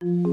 you